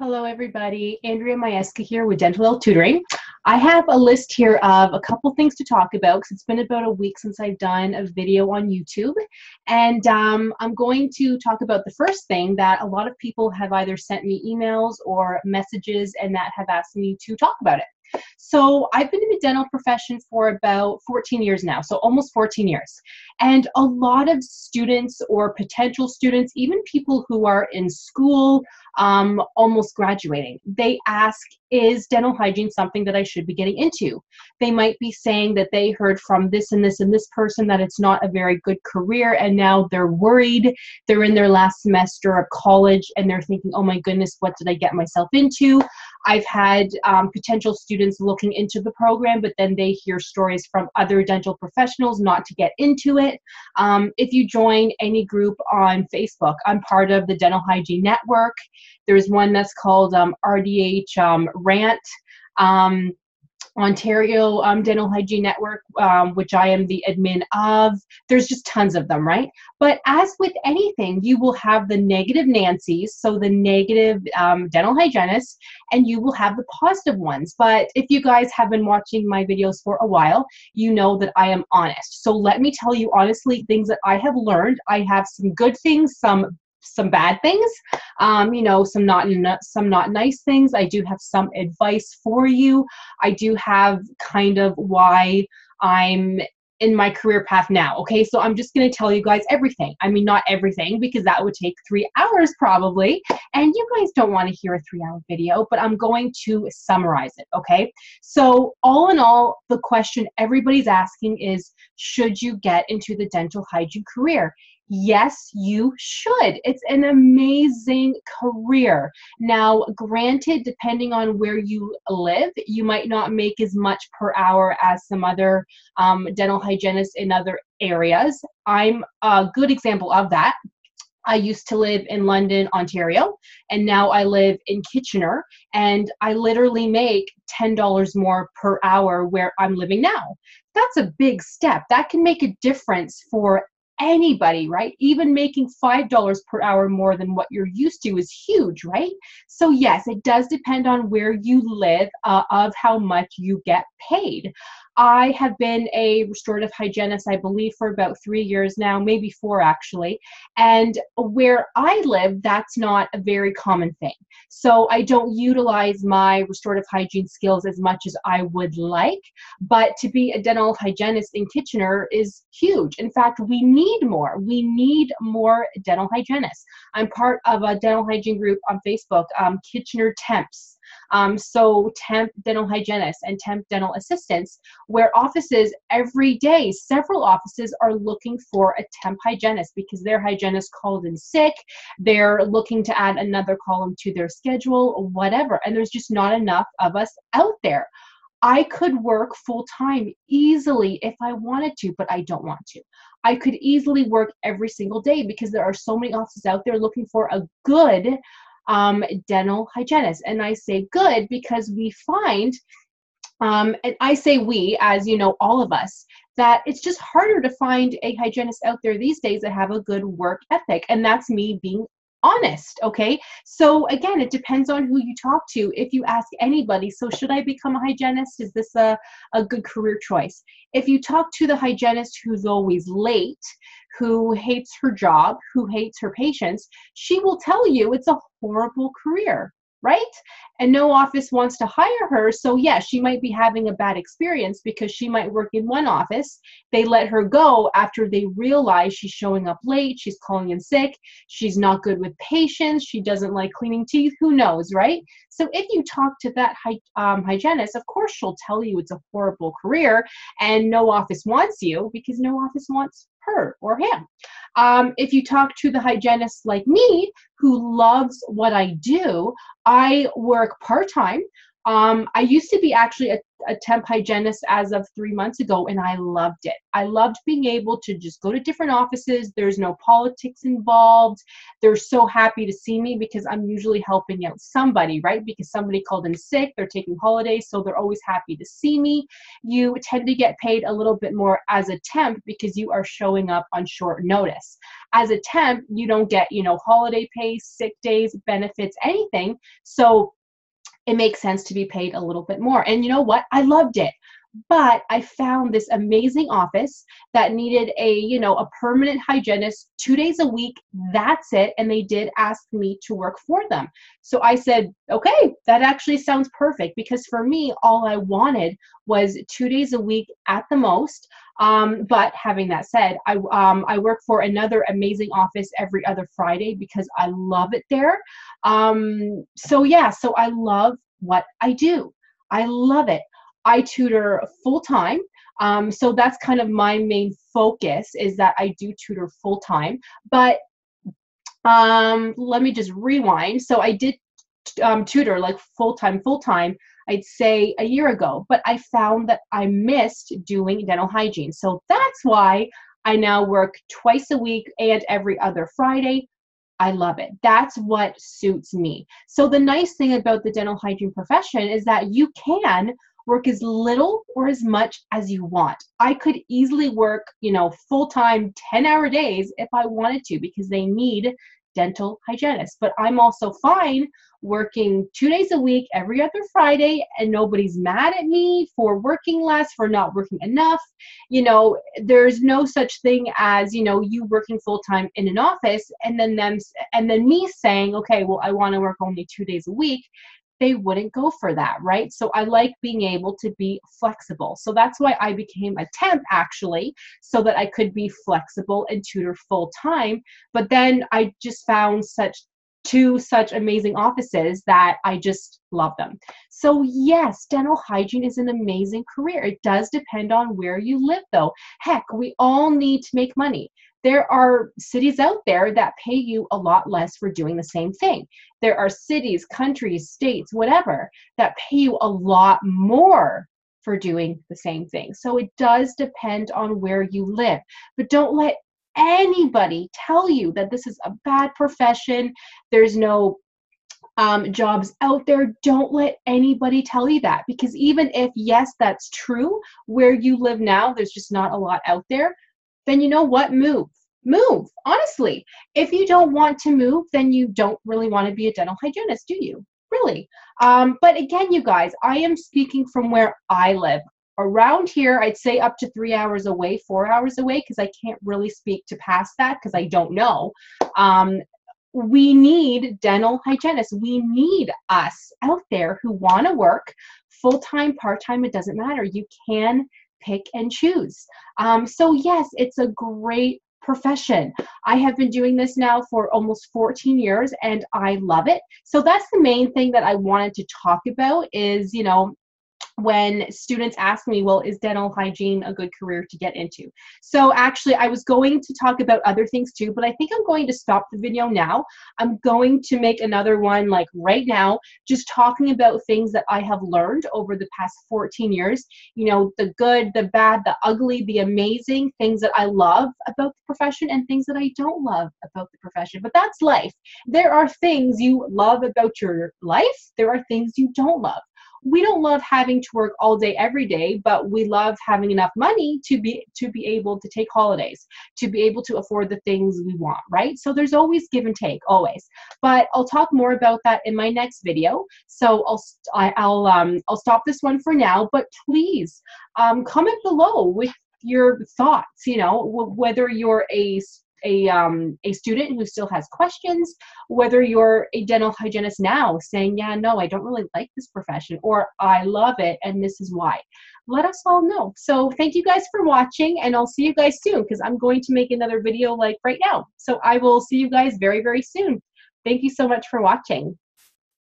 Hello, everybody. Andrea Majewska here with Dentalelle Tutoring. I have a list here of a couple things to talk about because it's been about a week since I've done a video on YouTube. And um, I'm going to talk about the first thing that a lot of people have either sent me emails or messages and that have asked me to talk about it. So I've been in the dental profession for about 14 years now, so almost 14 years. And a lot of students or potential students, even people who are in school, um, almost graduating, they ask, is dental hygiene something that I should be getting into? They might be saying that they heard from this and this and this person that it's not a very good career, and now they're worried. They're in their last semester of college and they're thinking, oh my goodness, what did I get myself into? I've had um, potential students looking into the program, but then they hear stories from other dental professionals not to get into it. Um, if you join any group on Facebook, I'm part of the Dental Hygiene Network. There's one that's called um, RDH um, Rant. Ontario um, Dental Hygiene Network, um, which I am the admin of. There's just tons of them, right? But as with anything, you will have the negative Nancy's, so the negative um, dental hygienists, and you will have the positive ones. But if you guys have been watching my videos for a while, you know that I am honest. So let me tell you honestly things that I have learned. I have some good things, some some bad things, um, you know, some not some not nice things. I do have some advice for you. I do have kind of why I'm in my career path now. Okay, so I'm just going to tell you guys everything. I mean, not everything because that would take three hours probably, and you guys don't want to hear a three hour video, but I'm going to summarize it. Okay, so all in all, the question everybody's asking is should you get into the dental hygiene career? Yes, you should. It's an amazing career. Now, granted, depending on where you live, you might not make as much per hour as some other um, dental hygienists in other areas. I'm a good example of that. I used to live in London, Ontario, and now I live in Kitchener, and I literally make $10 more per hour where I'm living now. That's a big step. That can make a difference for anybody, right? Even making $5 per hour more than what you're used to is huge, right? So, yes, it does depend on where you live uh, of how much you get paid. I have been a restorative hygienist, I believe, for about three years now, maybe four actually. And where I live, that's not a very common thing. So I don't utilize my restorative hygiene skills as much as I would like. But to be a dental hygienist in Kitchener is huge. In fact, we need more. We need more dental hygienists. I'm part of a dental hygiene group on Facebook, um, Kitchener Temps. Um, so temp dental hygienists and temp dental assistants, where offices every day, several offices are looking for a temp hygienist because their hygienist called in sick. They're looking to add another column to their schedule, whatever. And there's just not enough of us out there. I could work full time easily if I wanted to, but I don't want to. I could easily work every single day because there are so many offices out there looking for a good um, dental hygienist. And I say good because we find, um, and I say we, as you know, all of us, that it's just harder to find a hygienist out there these days that have a good work ethic. And that's me being honest okay? So again it depends on who you talk to. If you ask anybody so should i become a hygienist? Is this a, a good career choice? If you talk to the hygienist who's always late who hates her job, who hates her patients, she will tell you it's a horrible career right? And no office wants to hire her. So, yes, yeah, she might be having a bad experience because she might work in one office. They let her go after they realize she's showing up late, she's calling in sick, she's not good with patients, she doesn't like cleaning teeth. Who knows, right? So, if you talk to that um, hygienist, of course, she'll tell you it's a horrible career and no office wants you because no office wants her or him. Um, if you talk to the hygienist like me who loves what I do, I work part time. Um, I used to be actually a, a temp hygienist as of three months ago, and I loved it. I loved being able to just go to different offices. There's no politics involved. They're so happy to see me because I'm usually helping out somebody, right? Because somebody called in sick, they're taking holidays, so they're always happy to see me. You tend to get paid a little bit more as a temp because you are showing up on short notice. As a temp, you don't get, you know, holiday pay, sick days, benefits, anything. So it makes sense to be paid a little bit more. And you know what? I loved it. But I found this amazing office that needed a, you know, a permanent hygienist two days a week. That's it. And they did ask me to work for them. So I said, okay, that actually sounds perfect because for me, all I wanted was two days a week at the most. Um, but having that said, I, um, I work for another amazing office every other Friday because I love it there. Um, so yeah, so I love what I do. I love it. I tutor full time. Um, so that's kind of my main focus is that I do tutor full time. But um, let me just rewind. So I did um, tutor like full time, full time. I'd say a year ago, but I found that I missed doing dental hygiene. So that's why I now work twice a week and every other Friday. I love it. That's what suits me. So the nice thing about the dental hygiene profession is that you can work as little or as much as you want. I could easily work, you know, full-time 10-hour days if I wanted to because they need dental hygienist. But I'm also fine working two days a week every other Friday, and nobody's mad at me for working less, for not working enough. You know, there's no such thing as, you know, you working full time in an office and then them and then me saying, okay, well, I want to work only two days a week they wouldn't go for that, right? So I like being able to be flexible. So that's why I became a temp actually, so that I could be flexible and tutor full time. But then I just found such two such amazing offices that I just love them. So, yes, dental hygiene is an amazing career. It does depend on where you live, though. Heck, we all need to make money. There are cities out there that pay you a lot less for doing the same thing. There are cities, countries, states, whatever, that pay you a lot more for doing the same thing. So it does depend on where you live. But don't let anybody tell you that this is a bad profession. There's no um, jobs out there. Don't let anybody tell you that because even if, yes, that's true, where you live now, there's just not a lot out there, then you know what? Move. Move. Honestly, if you don't want to move, then you don't really want to be a dental hygienist, do you? Really. Um, but again, you guys, I am speaking from where I live around here i'd say up to three hours away four hours away because i can't really speak to past that because i don't know um, we need dental hygienists we need us out there who want to work full-time part-time it doesn't matter you can pick and choose um, so yes it's a great profession. I have been doing this now for almost 14 years and I love it. So that's the main thing that I wanted to talk about is, you know, when students ask me, well, is dental hygiene a good career to get into? So actually, I was going to talk about other things too, but I think I'm going to stop the video now. I'm going to make another one like right now, just talking about things that I have learned over the past 14 years. You know, the good, the bad, the ugly, the amazing, things that I love about the profession and things that I don't love about the profession. But that's life. There are things you love about your life. There are things you don't love we don't love having to work all day every day but we love having enough money to be to be able to take holidays to be able to afford the things we want right? So there's always give and take always. But i'll talk more about that in my next video. So i'll i'll um i'll stop this one for now but please um comment below with your thoughts you know whether you're a a, um, a student who still has questions, whether you're a dental hygienist now saying, yeah, no, I don't really like this profession, or I love it and this is why. Let us all know. So thank you guys for watching and I'll see you guys soon because I'm going to make another video like right now. So I will see you guys very, very soon. Thank you so much for watching.